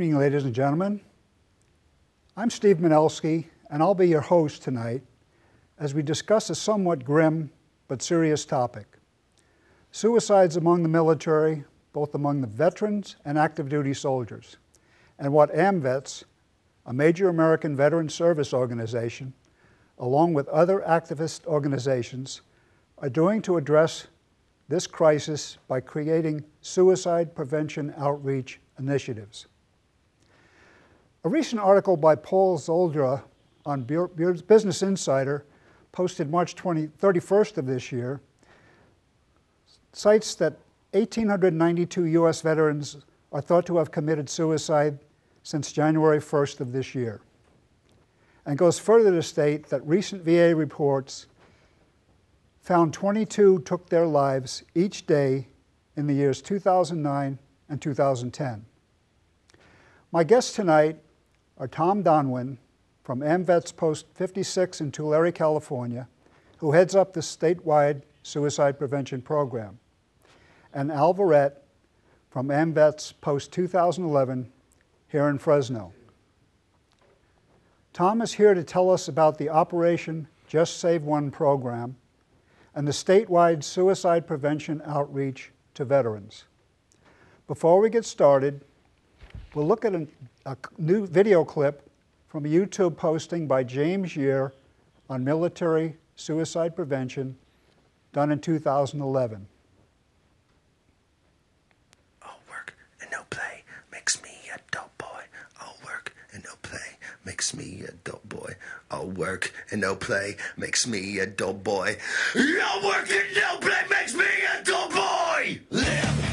Evening, ladies and gentlemen. I'm Steve Manelski, and I'll be your host tonight as we discuss a somewhat grim but serious topic suicides among the military, both among the veterans and active duty soldiers, and what AMVETS, a major American veteran service organization, along with other activist organizations, are doing to address this crisis by creating suicide prevention outreach initiatives. A recent article by Paul Szoldra on Business Insider, posted March 20, 31st of this year, cites that 1,892 U.S. veterans are thought to have committed suicide since January 1st of this year, and goes further to state that recent VA reports found 22 took their lives each day in the years 2009 and 2010. My guest tonight are Tom Donwin from AMVETS Post 56 in Tulare, California, who heads up the statewide suicide prevention program, and Al Verrett from AMVETS Post 2011 here in Fresno. Tom is here to tell us about the Operation Just Save One program and the statewide suicide prevention outreach to veterans. Before we get started, we'll look at a, a new video clip from a YouTube posting by James Year on military suicide prevention done in 2011. All work and no play makes me a dope boy. All work and no play makes me a dope boy. All work and no play makes me a dope boy. Work and no play makes me a dope boy. Live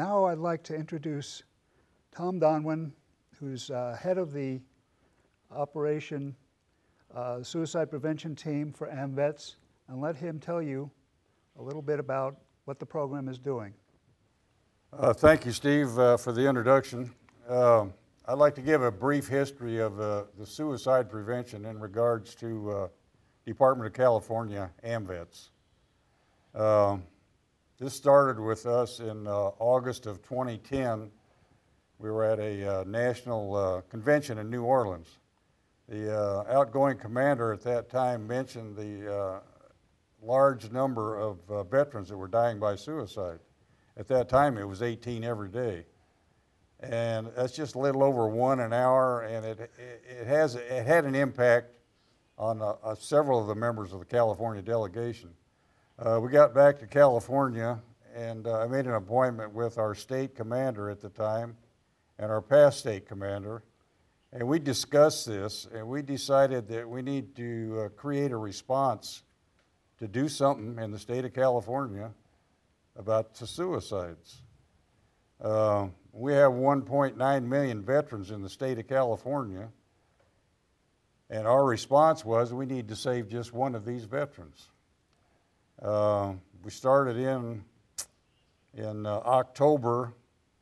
Now I'd like to introduce Tom Donwin, who's uh, head of the Operation uh, Suicide Prevention Team for AMVETS, and let him tell you a little bit about what the program is doing. Uh, Thank you, Steve, uh, for the introduction. Um, I'd like to give a brief history of uh, the suicide prevention in regards to uh, Department of California AMVETS. This started with us in uh, August of 2010. We were at a uh, national uh, convention in New Orleans. The uh, outgoing commander at that time mentioned the uh, large number of veterans that were dying by suicide. At that time, it was 18 every day. And that's just a little over one an hour, and it, it, it has, it had an impact on uh, uh, several of the members of the California delegation. Uh, we got back to California, and uh, I made an appointment with our state commander at the time and our past state commander, and we discussed this, and we decided that we need to uh, create a response to do something in the state of California about the suicides. Uh, we have 1.9 million veterans in the state of California, and our response was we need to save just one of these veterans. Uh, we started in in uh, October.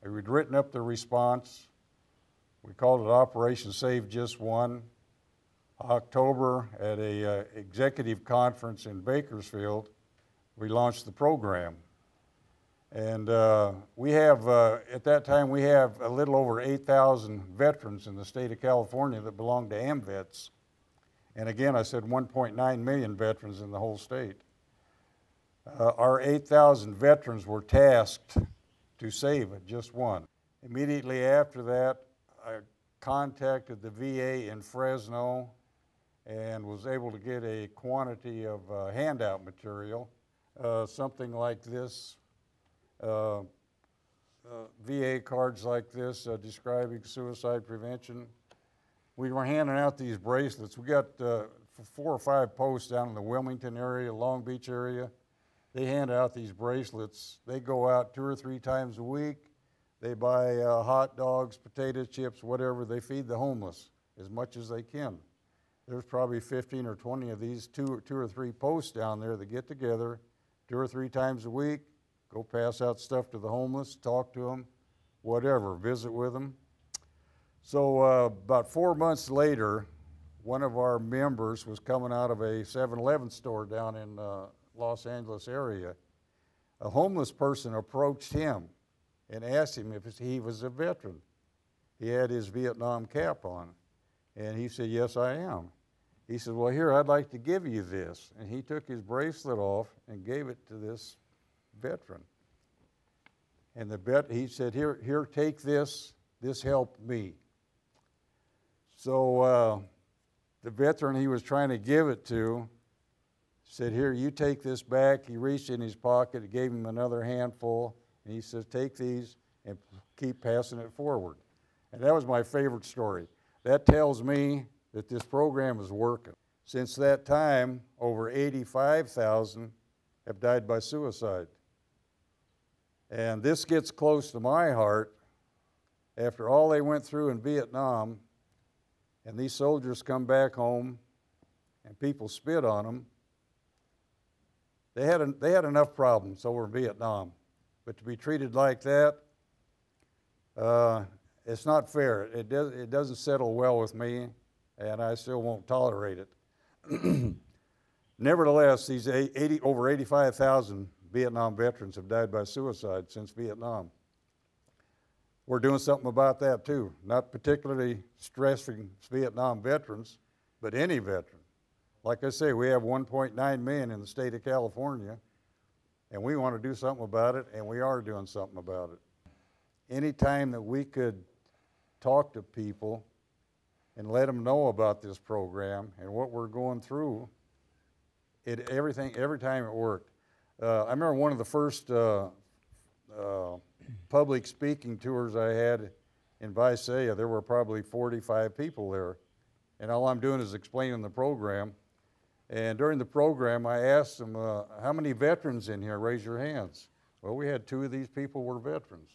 We'd written up the response. We called it Operation Save Just One. October at a uh, executive conference in Bakersfield, we launched the program. And uh, we have, uh, at that time, we have a little over 8,000 veterans in the state of California that belong to AMVETS. And again, I said 1.9 million veterans in the whole state. Uh, our 8,000 veterans were tasked to save it, just one. Immediately after that, I contacted the VA in Fresno and was able to get a quantity of uh, handout material, uh, something like this, uh, uh, VA cards like this uh, describing suicide prevention. We were handing out these bracelets. We got four or five posts down in the Wilmington area, Long Beach area. They hand out these bracelets. They go out two or three times a week. They buy uh, hot dogs, potato chips, whatever. They feed the homeless as much as they can. There's probably 15 or 20 of these two, or, two or three posts down there that get together two or three times a week, go pass out stuff to the homeless, talk to them, whatever, visit with them. So uh, about four months later, one of our members was coming out of a 7-Eleven store down in uh, Los Angeles area. A homeless person approached him and asked him if he was a veteran. He had his Vietnam cap on, and he said, "Yes, I am." He said, Well, here, I'd like to give you this. And he took his bracelet off and gave it to this veteran. And the vet, he said, Here, here, take this. This helped me. So uh, the veteran he was trying to give it to said, Here, you take this back. He reached in his pocket, gave him another handful, and he says, Take these and keep passing it forward. And that was my favorite story. That tells me that this program is working. Since that time, over 85,000 have died by suicide. And this gets close to my heart after all they went through in Vietnam, and these soldiers come back home and people spit on them. They had, they had enough problems over in Vietnam, but to be treated like that, uh, it's not fair. It, does, it doesn't settle well with me, and I still won't tolerate it. Nevertheless, these 80, over 85,000 Vietnam veterans have died by suicide since Vietnam. We're doing something about that too. Not particularly stressing Vietnam veterans, but any veteran. Like I say, we have 1.9 million in the state of California, and we want to do something about it, and we are doing something about it. Anytime that we could talk to people and let them know about this program and what we're going through, it everything every time it worked. Uh, I remember one of the first uh, uh, public speaking tours I had in Visalia. There were probably 45 people there, and all I'm doing is explaining the program. And during the program, I asked them, uh, "How many veterans in here? Raise your hands." Well, we had two of these people were veterans.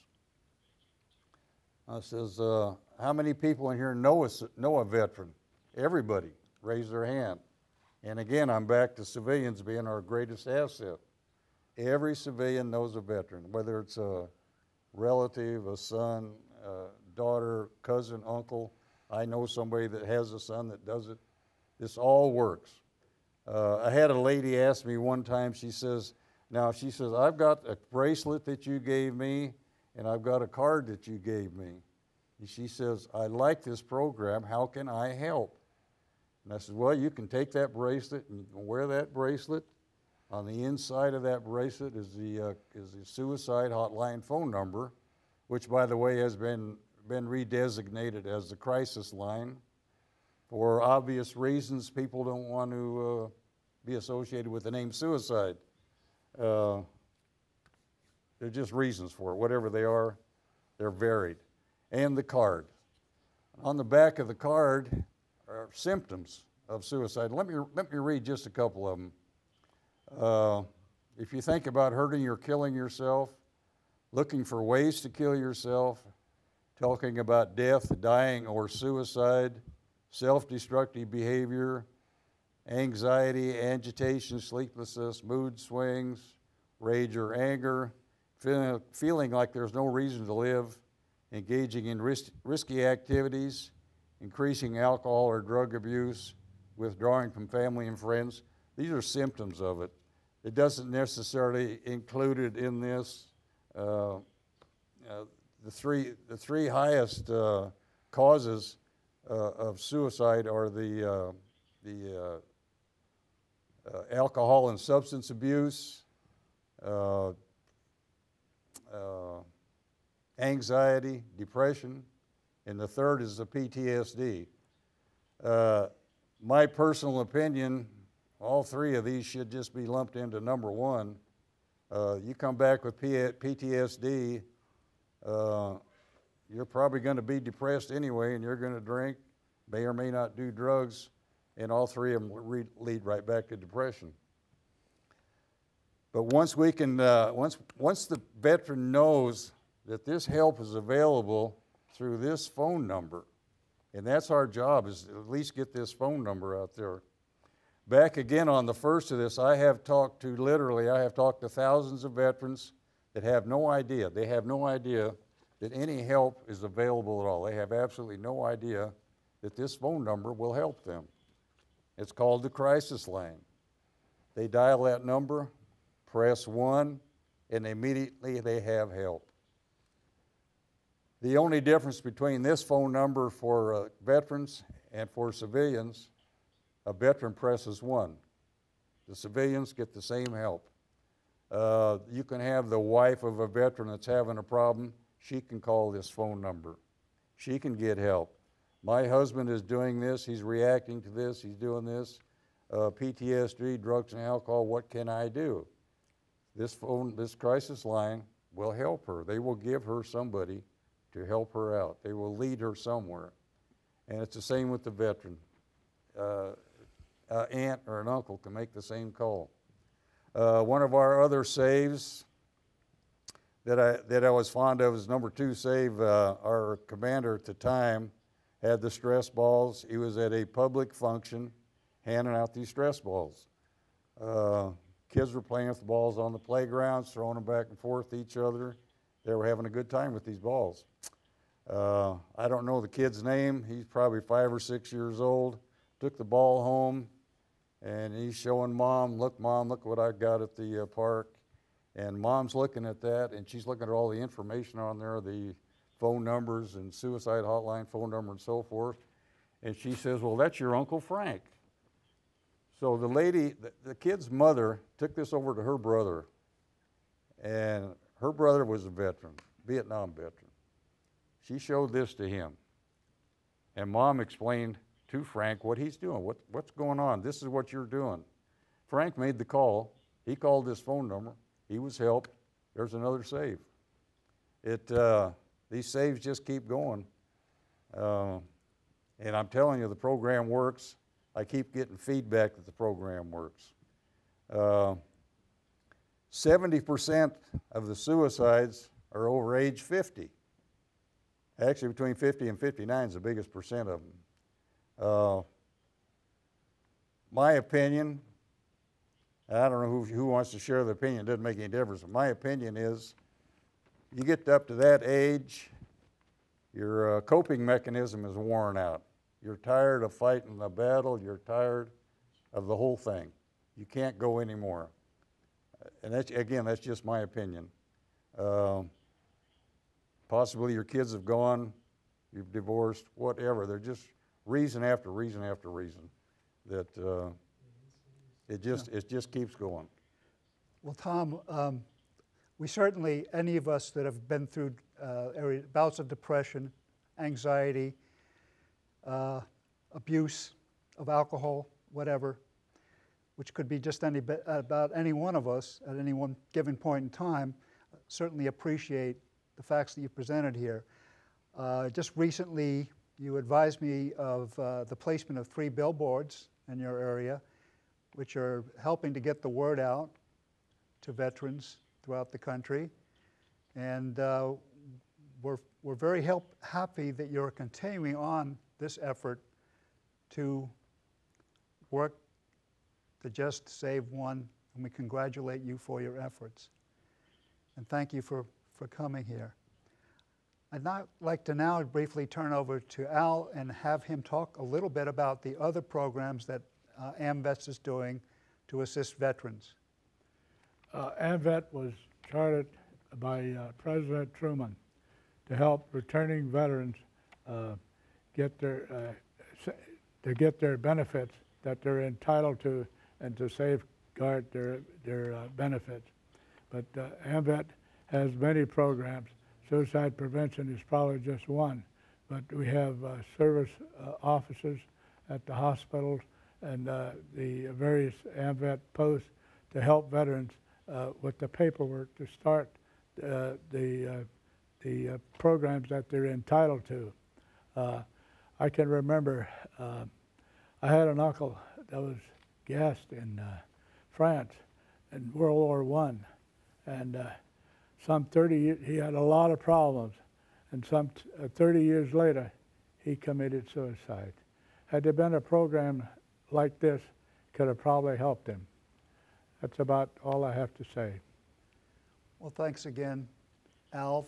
I says, uh, how many people in here know a, know a veteran? Everybody raised their hand. And again, I'm back to civilians being our greatest asset. Every civilian knows a veteran, whether it's a relative, a son, a daughter, cousin, uncle. I know somebody that has a son that does it. This all works. Uh, I had a lady ask me one time, she says, now she says, I've got a bracelet that you gave me and I've got a card that you gave me. And she says, I like this program, how can I help? And I said, well, you can take that bracelet and wear that bracelet. On the inside of that bracelet is the, uh, is the suicide hotline phone number, which by the way has been, been redesignated as the crisis line. For obvious reasons, people don't want to uh, be associated with the name suicide. Uh, they're just reasons for it, whatever they are, they're varied. And the card. On the back of the card are symptoms of suicide. Let me, let me read just a couple of them. Uh, if you think about hurting or killing yourself, looking for ways to kill yourself, talking about death, dying, or suicide, self destructive behavior, anxiety, agitation, sleeplessness, mood swings, rage or anger, feeling, like there's no reason to live, engaging in ris- risky activities, increasing alcohol or drug abuse, withdrawing from family and friends. These are symptoms of it. It doesn't necessarily include it in this. Uh, uh, the three the three highest uh, causes of suicide are the uh, the uh, uh, alcohol and substance abuse, uh, uh, anxiety, depression, and the third is the PTSD. Uh, my personal opinion, all three of these should just be lumped into number one. Uh, you come back with P- PTSD, uh, you're probably going to be depressed anyway, and you're going to drink, may or may not do drugs, and all three of them re- lead right back to depression. But once we can, uh, once, once the veteran knows that this help is available through this phone number, and that's our job is at least get this phone number out there. Back again on the first of this, I have talked to literally, I have talked to thousands of veterans that have no idea. They have no idea that any help is available at all. They have absolutely no idea that this phone number will help them. It's called the crisis line. They dial that number, press one, and immediately they have help. The only difference between this phone number for uh, veterans and for civilians, a veteran presses one. The civilians get the same help. Uh, you can have the wife of a veteran that's having a problem, she can call this phone number. She can get help. My husband is doing this, he's reacting to this, he's doing this. Uh, PTSD, drugs and alcohol, what can I do? This phone, this crisis line will help her. They will give her somebody to help her out. They will lead her somewhere. And it's the same with the veteran. Uh, an aunt or an uncle can make the same call. Uh, one of our other saves that I, that I was fond of was number two save. Uh, our commander at the time had the stress balls. He was at a public function handing out these stress balls. Uh, kids were playing with the balls on the playgrounds, throwing them back and forth each other. They were having a good time with these balls. Uh, I don't know the kid's name. He's probably five or six years old. Took the ball home, and he's showing mom, "Look, mom, look what I got at the uh, park." And mom's looking at that, and she's looking at all the information on there, the phone numbers and suicide hotline phone number and so forth. And she says, "Well, that's your uncle Frank." So the lady, the, the kid's mother, took this over to her brother, and her brother was a veteran, Vietnam veteran. She showed this to him. And mom explained to Frank what he's doing, what, what's going on. This is what you're doing. Frank made the call. He called this phone number. He was helped. There's another save. It, uh, these saves just keep going. Uh, and I'm telling you, the program works. I keep getting feedback that the program works. Uh, 70% of the suicides are over age 50. Actually, between 50 and 59 is the biggest percent of them. Uh, my opinion, I don't know who, who wants to share the opinion, it doesn't make any difference. My opinion is you get up to that age, your uh, coping mechanism is worn out. You're tired of fighting the battle, you're tired of the whole thing. You can't go anymore. And that's, again, that's just my opinion. Um, possibly your kids have gone, you've divorced, whatever. They're just reason after reason after reason that uh, it just it just keeps going. Well, Tom, um, we certainly, any of us that have been through uh, area, bouts of depression, anxiety, uh, abuse of alcohol, whatever, which could be just any about any one of us at any one given point in time, certainly appreciate the facts that you presented here. Uh, just recently, you advised me of uh, the placement of three billboards in your area, which are helping to get the word out to veterans throughout the country. And uh, we're, we're very help, happy that you're continuing on this effort to work to just save one, and we congratulate you for your efforts. And thank you for, for coming here. I'd not like to now briefly turn over to Al and have him talk a little bit about the other programs that uh, AMVETS is doing to assist veterans. Uh, AMVET was chartered by uh, President Truman to help returning veterans uh, get their uh, to get their benefits that they're entitled to and to safeguard their their uh, benefits. But AMVET has many programs. Suicide prevention is probably just one, but we have service officers at the hospitals and uh, the various AMVET posts to help veterans uh, with the paperwork to start uh, the uh, the uh, programs that they're entitled to. Uh, I can remember I had an uncle that was gassed in France in World War One, and some 30 ye- he had a lot of problems, and some t- uh, 30 years later, he committed suicide. Had there been a program like this, could have probably helped him. That's about all I have to say. Well, thanks again, Alf.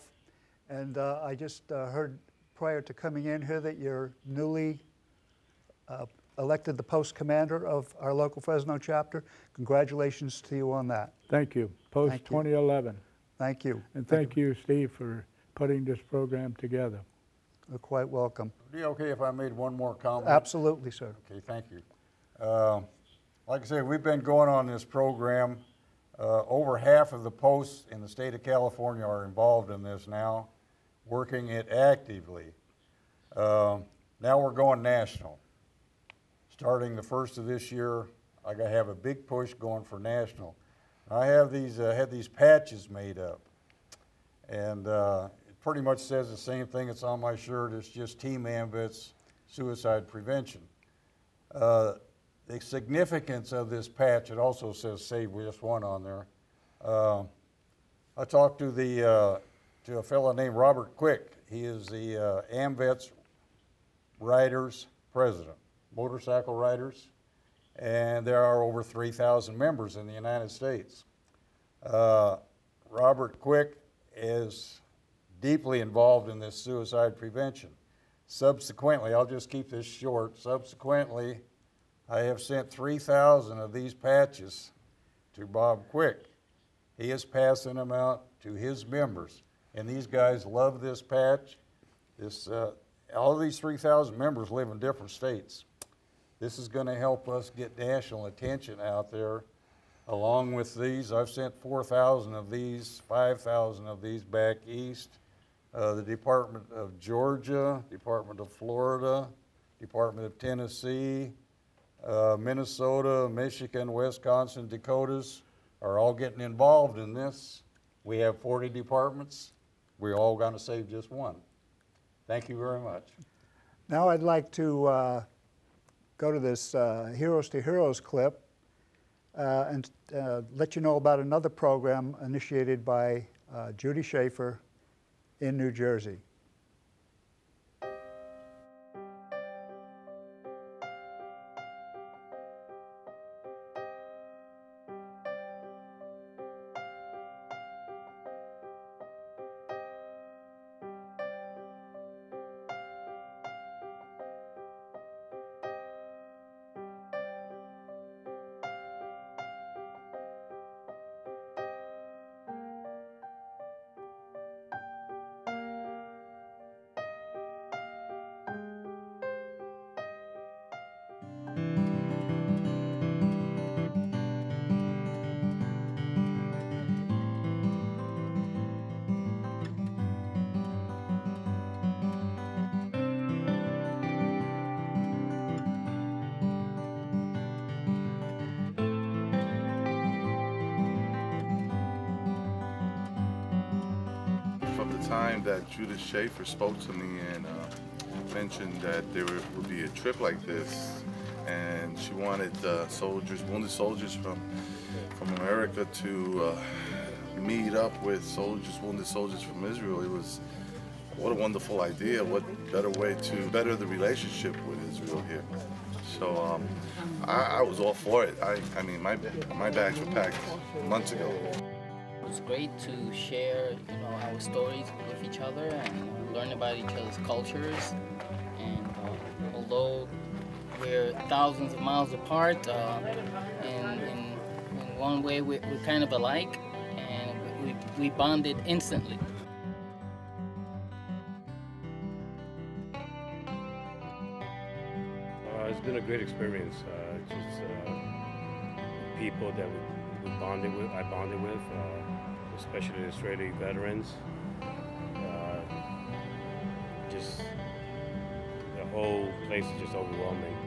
And uh, I just uh, heard prior to coming in here that you're newly uh, elected the post commander of our local Fresno chapter. Congratulations to you on that. Thank you. Post Thank you. 2011. Thank you. And thank you, Steve, for putting this program together. You're quite welcome. Be okay if I made one more comment? Absolutely, sir. Okay, thank you. Uh, Like I said, we've been going on this program. Uh, Over half of the posts in the state of California are involved in this now, working it actively. Uh, Now we're going national. Starting the first of this year, I gotta have a big push going for national. I have these, uh, had these patches made up. And uh, it pretty much says the same thing that's on my shirt. It's just Team AMVETS Suicide Prevention. Uh, the significance of this patch, it also says save just one on there. Uh, I talked to the, uh, to a fellow named Robert Quick. He is the uh, AMVETS Riders President, motorcycle riders, and there are over 3,000 members in the United States. Uh, Robert Quick is deeply involved in this suicide prevention. Subsequently, I'll just keep this short, subsequently, I have sent 3,000 of these patches to Bob Quick. He is passing them out to his members, and these guys love this patch. This, uh, all of these 3,000 members live in different states. This is going to help us get national attention out there. Along with these, I've sent 4,000 of these, 5,000 of these back east. Uh, the Department of Georgia, Department of Florida, Department of Tennessee, uh, Minnesota, Michigan, Wisconsin, Dakotas are all getting involved in this. We have 40 departments. We're all going to save just one. Thank you very much. Now I'd like to uh, go to this uh, Heroes to Heroes clip. uh, and uh, let you know about another program initiated by Judy Schaefer in New Jersey. Time that Judith Schaefer spoke to me and uh, mentioned that there would be a trip like this, and she wanted uh, soldiers, wounded soldiers from from America to uh, meet up with soldiers, wounded soldiers from Israel. It was what a wonderful idea. What better way to better the relationship with Israel here. So um, I, I was all for it. I, I mean, my my bags were packed months ago. Was great to share, you know, our stories with each other and learn about each other's cultures. And uh, although we're thousands of miles apart, uh, in, in, in one way we're, we're kind of alike, and we, we bonded instantly. Uh, it's been a great experience. Uh, just uh, people that we, we bonded with, I bonded with, uh, especially Israeli veterans. Uh, just the whole place is just overwhelming.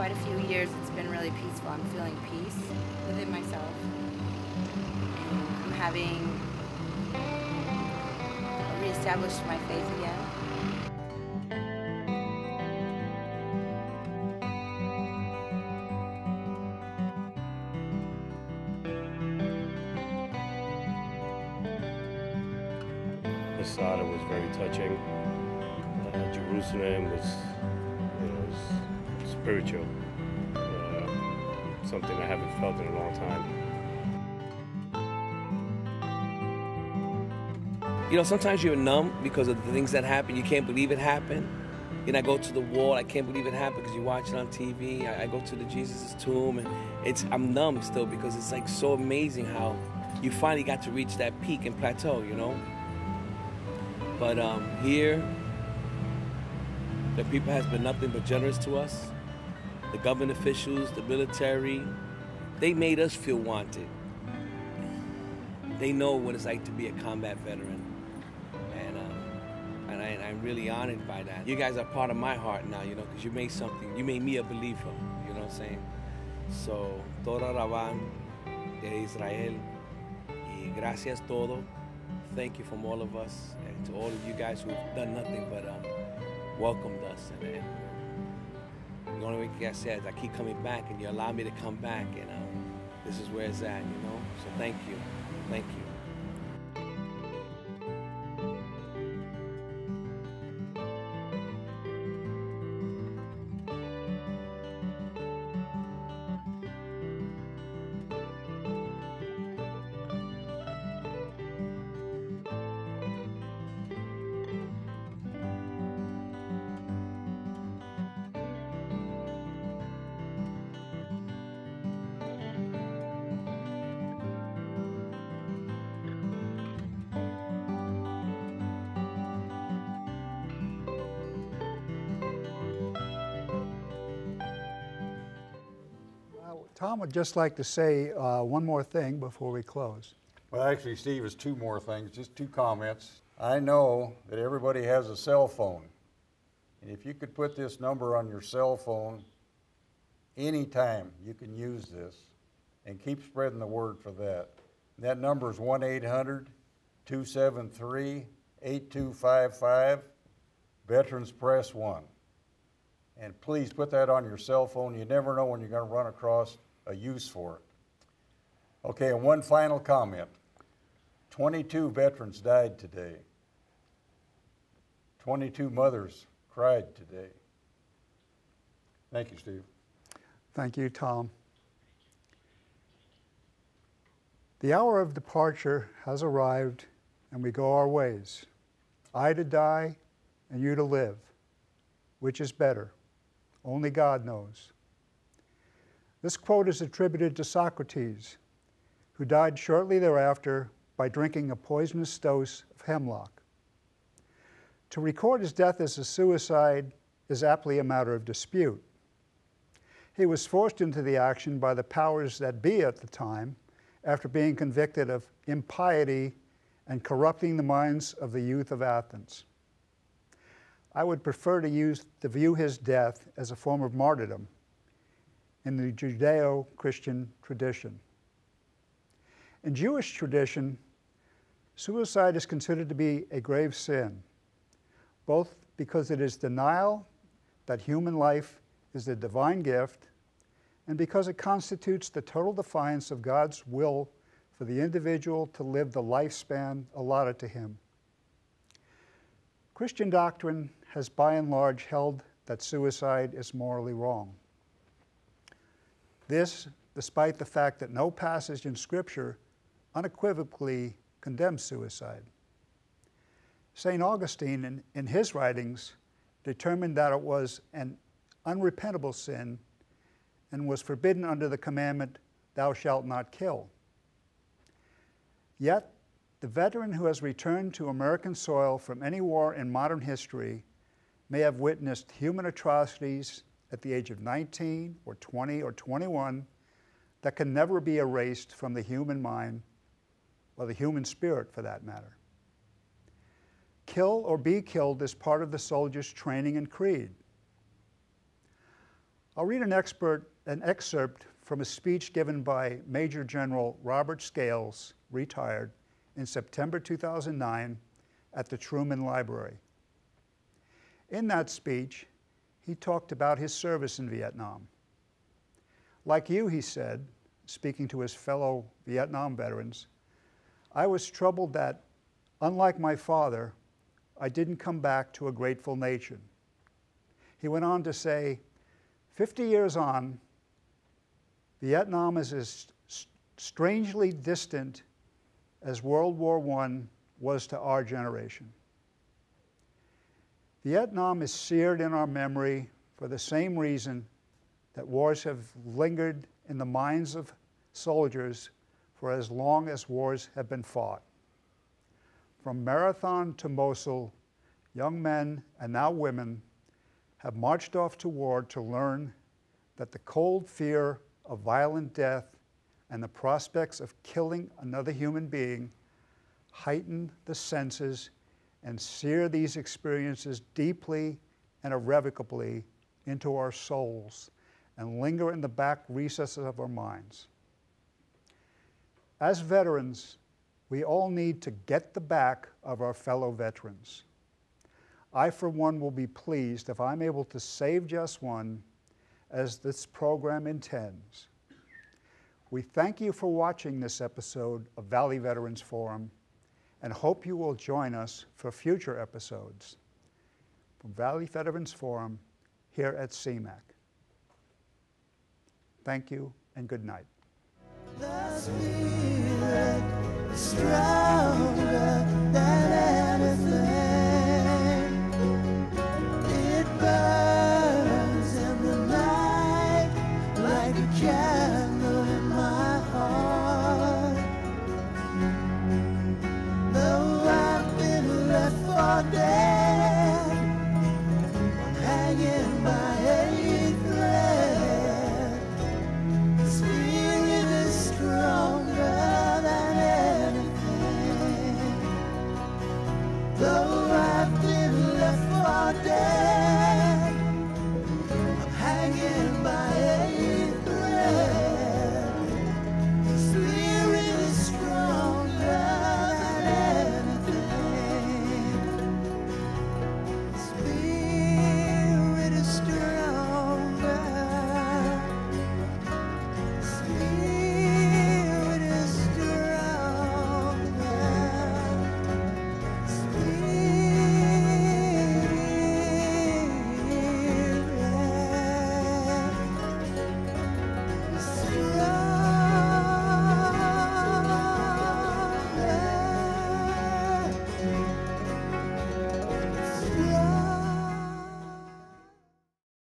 Quite a few years, it's been really peaceful. I'm feeling peace within myself. I'm having reestablished my faith again. Masada was very touching. Uh, Jerusalem was spiritual. Uh, something I haven't felt in a long time. You know, sometimes you're numb because of the things that happen. You can't believe it happened. And I go to the wall. I can't believe it happened because you watch it on TV. I, I go to the Jesus' tomb, and it's I'm numb still because it's like so amazing how you finally got to reach that peak and plateau. You know. But um, here, the people has been nothing but generous to us. The government officials, the military, they made us feel wanted. They know what it's like to be a combat veteran. And, um, and, I, I'm really honored by that. You guys are part of my heart now, you know, because you made something, you made me a believer, you know what I'm saying? So, Tora Raban de Israel, y gracias todo. Thank you from all of us and to all of you guys who've done nothing but um, welcomed us. And, and the only way I said I keep coming back and you allow me to come back and um, this is where it's at, you know? So thank you. Thank you. Tom would just like to say uh, one more thing before we close. Well, actually, Steve, it's two more things, just two comments. I know that everybody has a cell phone. And if you could put this number on your cell phone, anytime you can use this and keep spreading the word for that. That number is 1 800 273 8255. Veterans Press 1. And please put that on your cell phone. You never know when you're going to run across a use for it. Okay, and one final comment. 22 veterans died today. 22 mothers cried today. Thank you, Steve. Thank you, Tom. The hour of departure has arrived, and we go our ways. I to die, and you to live. Which is better? Only God knows. This quote is attributed to Socrates, who died shortly thereafter by drinking a poisonous dose of hemlock. To record his death as a suicide is aptly a matter of dispute. He was forced into the action by the powers that be at the time after being convicted of impiety and corrupting the minds of the youth of Athens. I would prefer to, use, to view his death as a form of martyrdom in the Judeo Christian tradition. In Jewish tradition, suicide is considered to be a grave sin, both because it is denial that human life is a divine gift and because it constitutes the total defiance of God's will for the individual to live the lifespan allotted to him. Christian doctrine has by and large held that suicide is morally wrong. This, despite the fact that no passage in Scripture unequivocally condemns suicide. St. Augustine, in, in his writings, determined that it was an unrepentable sin and was forbidden under the commandment, Thou shalt not kill. Yet, the veteran who has returned to American soil from any war in modern history may have witnessed human atrocities at the age of 19 or 20 or 21 that can never be erased from the human mind or the human spirit for that matter. Kill or be killed is part of the soldier's training and creed. I'll read an, expert, an excerpt from a speech given by Major General Robert Scales, retired, in September 2009 at the Truman Library. In that speech, he talked about his service in Vietnam. Like you, he said, speaking to his fellow Vietnam veterans, I was troubled that, unlike my father, I didn't come back to a grateful nation. He went on to say, 50 years on, Vietnam is as strangely distant as World War I was to our generation. Vietnam is seared in our memory for the same reason that wars have lingered in the minds of soldiers for as long as wars have been fought. From Marathon to Mosul, young men and now women have marched off to war to learn that the cold fear of violent death and the prospects of killing another human being heighten the senses and sear these experiences deeply and irrevocably into our souls and linger in the back recesses of our minds. As veterans, we all need to get the back of our fellow veterans. I, for one, will be pleased if I'm able to save just one as this program intends. We thank you for watching this episode of Valley Veterans Forum and hope you will join us for future episodes from Valley Veterans Forum here at CMAC. Thank you and good night.